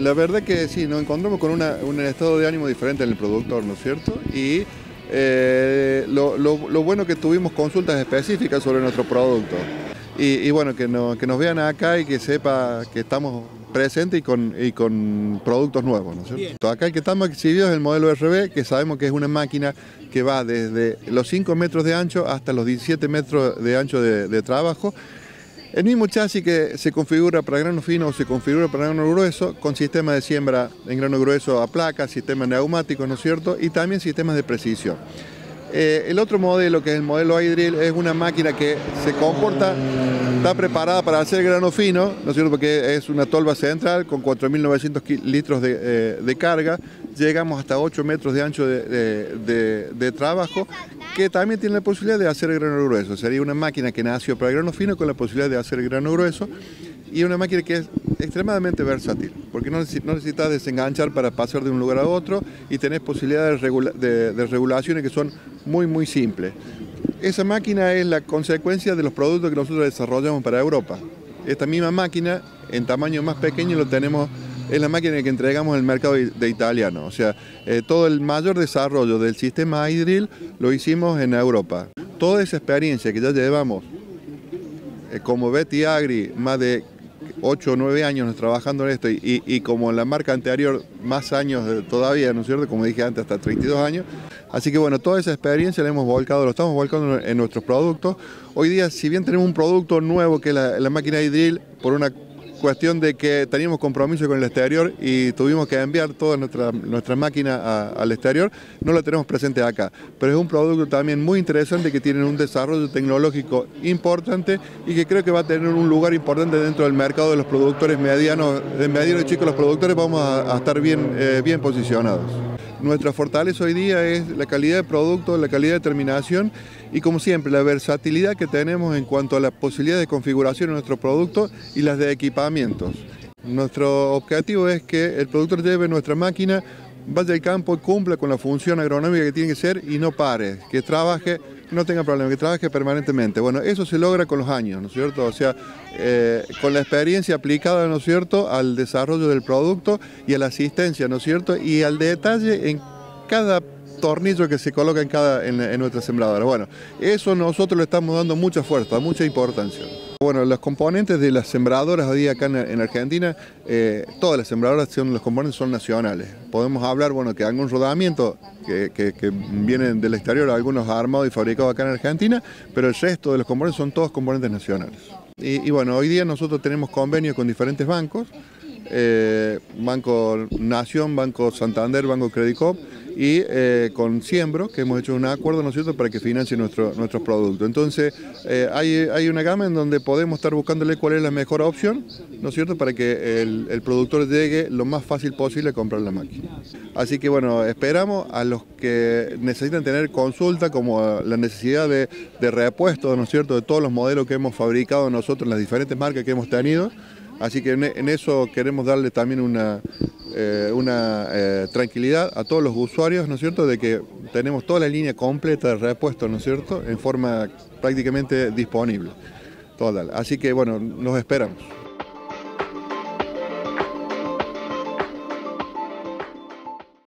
la verdad que sí, nos encontramos con un estado de ánimo diferente en el productor, ¿no es cierto? Y eh, lo, bueno que tuvimos consultas específicas sobre nuestro producto. Y, bueno, que, que nos vean acá y que sepa que estamos presentes y con, y con productos nuevos. ¿no es cierto? Acá el que estamos exhibidos es el modelo RB, que sabemos que es una máquina que va desde los 5 metros de ancho hasta los 17 metros de ancho de trabajo el mismo chasis que se configura para grano fino o se configura para grano grueso, con sistema de siembra en grano grueso a placa, sistemas neumáticos, ¿no es cierto? Y también sistemas de precisión. Eh, el otro modelo, que es el modelo iDrill, es una máquina que se comporta, está preparada para hacer grano fino, ¿no es cierto? Porque es una tolva central con 4.900 litros eh, de, carga, llegamos hasta 8 metros de ancho de, trabajo, que también tiene la posibilidad de hacer grano grueso. Sería una máquina que nació para grano fino con la posibilidad de hacer grano grueso y una máquina que es extremadamente versátil, porque no, necesitas desenganchar para pasar de un lugar a otro y tenés posibilidades de, regulaciones que son muy, muy simples. Esa máquina es la consecuencia de los productos que nosotros desarrollamos para Europa. Esta misma máquina, en tamaño más pequeño, lo tenemos es la máquina que entregamos en el mercado de italiano. O sea, eh, todo el mayor desarrollo del sistema iDrill lo hicimos en Europa. Toda esa experiencia que ya llevamos eh, como Betty Agri, más de 8 o 9 años trabajando en esto y, como en la marca anterior, más años todavía, ¿no es cierto? Como dije antes, hasta 32 años. Así que bueno, toda esa experiencia la hemos volcado, lo estamos volcando en nuestros productos. Hoy día, si bien tenemos un producto nuevo que es la, la máquina de drill, por una cuestión de que teníamos compromiso con el exterior y tuvimos que enviar toda nuestra, nuestra máquina al exterior, no la tenemos presente acá. Pero es un producto también muy interesante que tiene un desarrollo tecnológico importante y que creo que va a tener un lugar importante dentro del mercado de los productores medianos, de medianos chicos, los productores vamos a, estar bien, eh, bien posicionados. Nuestra fortaleza hoy día es la calidad de producto, la calidad de terminación y como siempre la versatilidad que tenemos en cuanto a la posibilidad de configuración de nuestro producto y las de equipamientos. Nuestro objetivo es que el productor lleve nuestra máquina, vaya al campo y cumpla con la función agronómica que tiene que ser y no pare, que trabaje, no tenga problema, que trabaje permanentemente. Bueno, eso se logra con los años, ¿no es cierto? O sea, eh, con la experiencia aplicada, ¿no es cierto?, al desarrollo del producto y a la asistencia, ¿no es cierto?, y al detalle en cada tornillo que se coloca en, cada, en, nuestra sembradora. Bueno, eso nosotros le estamos dando mucha fuerza, mucha importancia. Bueno, los componentes de las sembradoras hoy acá en, Argentina, eh, todas las sembradoras son, los componentes son nacionales. Podemos hablar, bueno, que algún rodamiento que, que, vienen del exterior, algunos armados y fabricados acá en Argentina, pero el resto de los componentes son todos componentes nacionales. Y, bueno, hoy día nosotros tenemos convenios con diferentes bancos, eh, Banco Nación, Banco Santander, Banco Credicop, y eh, con Siembro, que hemos hecho un acuerdo, ¿no es cierto?, para que financie nuestro, nuestros productos. Entonces, eh, hay, hay, una gama en donde podemos estar buscándole cuál es la mejor opción, ¿no es cierto?, para que el, el productor llegue lo más fácil posible a comprar la máquina. Así que, bueno, esperamos a los que necesitan tener consulta, como la necesidad de, de repuesto, ¿no es cierto?, de todos los modelos que hemos fabricado nosotros las diferentes marcas que hemos tenido, Así que en, eso queremos darle también una, eh, una eh, tranquilidad a todos los usuarios, ¿no es cierto?, de que tenemos toda la línea completa de repuesto, ¿no es cierto?, en forma prácticamente disponible. Total. Así que bueno, nos esperamos.